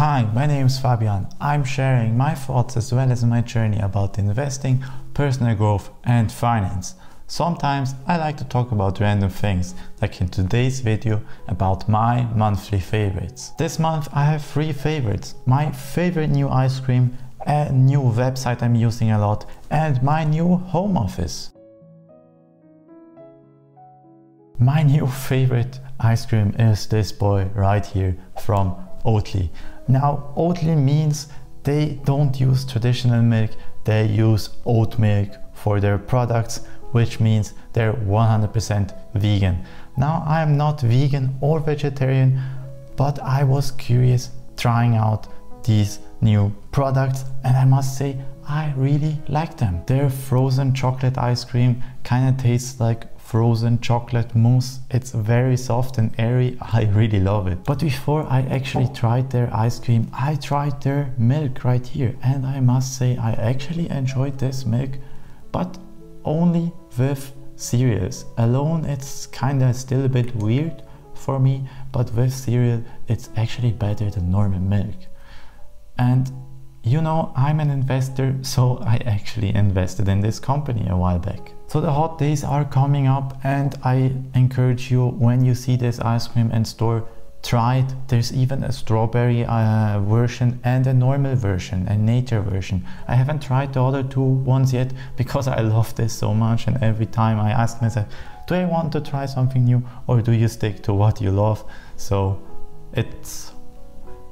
Hi, my name is Fabian. I'm sharing my thoughts as well as my journey about investing, personal growth, and finance. Sometimes I like to talk about random things, like in today's video about my monthly favorites. This month I have three favorites. My favorite new ice cream, a new website I'm using a lot, and my new home office. My new favorite ice cream is this boy right here from Oatly. Now Oatly means they don't use traditional milk, they use oat milk for their products which means they're 100% vegan. Now I am not vegan or vegetarian, but I was curious trying out these new products and I must say I really like them. Their frozen chocolate ice cream kind of tastes like frozen chocolate mousse. It's very soft and airy. I really love it. But before I actually tried their ice cream, I tried their milk right here. And I must say I actually enjoyed this milk, but only with cereals. Alone it's kinda still a bit weird for me, but with cereal it's actually better than normal milk. And you know, I'm an investor, so I actually invested in this company a while back. So the hot days are coming up and I encourage you when you see this ice cream in store try it. There's even a strawberry uh, version and a normal version, a nature version. I haven't tried the other two ones yet because I love this so much and every time I ask myself, do I want to try something new or do you stick to what you love? So it's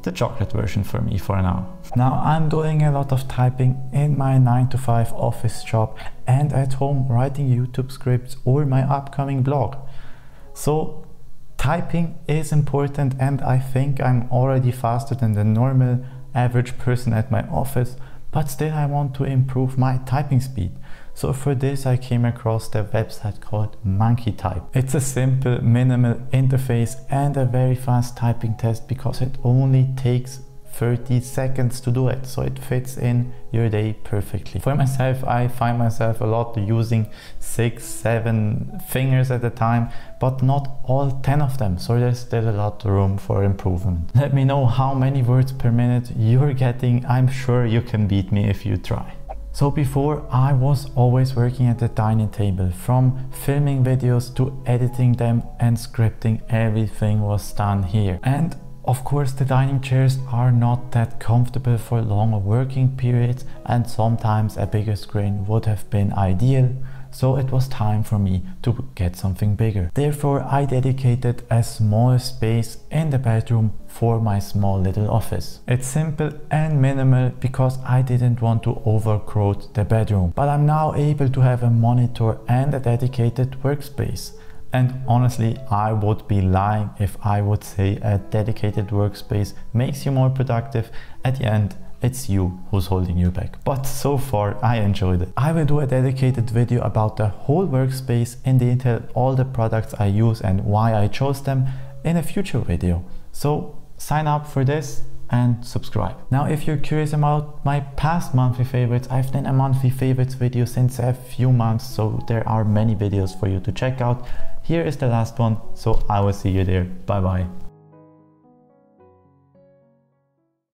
the chocolate version for me for now. Now I'm doing a lot of typing in my 9 to 5 office job and at home writing YouTube scripts or my upcoming blog. So typing is important and I think I'm already faster than the normal average person at my office but still I want to improve my typing speed. So for this I came across the website called MonkeyType. It's a simple minimal interface and a very fast typing test because it only takes 30 seconds to do it. So it fits in your day perfectly. For myself i find myself a lot using six seven fingers at a time but not all 10 of them. So there's still a lot of room for improvement. Let me know how many words per minute you're getting. I'm sure you can beat me if you try so before I was always working at the dining table from filming videos to editing them and scripting everything was done here. And of course, the dining chairs are not that comfortable for longer working periods and sometimes a bigger screen would have been ideal, so it was time for me to get something bigger. Therefore, I dedicated a small space in the bedroom for my small little office. It's simple and minimal because I didn't want to overcrowd the bedroom, but I'm now able to have a monitor and a dedicated workspace. And honestly, I would be lying if I would say a dedicated workspace makes you more productive. At the end, it's you who's holding you back. But so far, I enjoyed it. I will do a dedicated video about the whole workspace in detail, all the products I use and why I chose them in a future video. So sign up for this and subscribe. Now if you're curious about my past monthly favorites, I've done a monthly favorites video since a few months so there are many videos for you to check out. Here is the last one, so I will see you there. Bye bye.